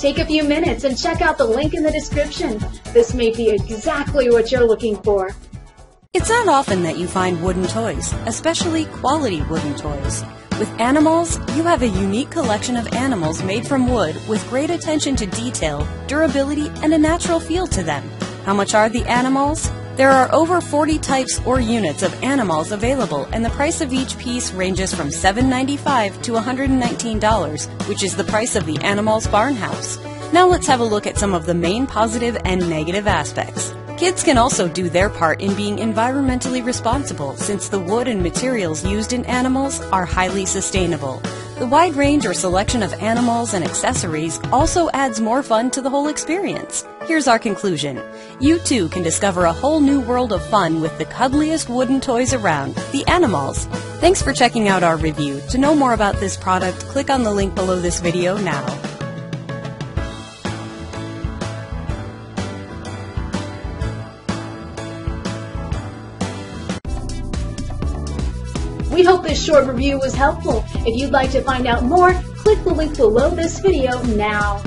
Take a few minutes and check out the link in the description. This may be exactly what you're looking for. It's not often that you find wooden toys, especially quality wooden toys. With Anamalz, you have a unique collection of animals made from wood with great attention to detail, durability, and a natural feel to them. How much are the animals? There are over 40 types or units of animals available, and the price of each piece ranges from $7.95 to $119, which is the price of the Anamalz Barnhouse. Now let's have a look at some of the main positive and negative aspects. Kids can also do their part in being environmentally responsible since the wood and materials used in Anamalz are highly sustainable. The wide range or selection of animals and accessories also adds more fun to the whole experience. Here's our conclusion. You too can discover a whole new world of fun with the cuddliest wooden toys around, the Anamalz. Thanks for checking out our review. To know more about this product, click on the link below this video now. We hope this short review was helpful. If you'd like to find out more, click the link below this video now.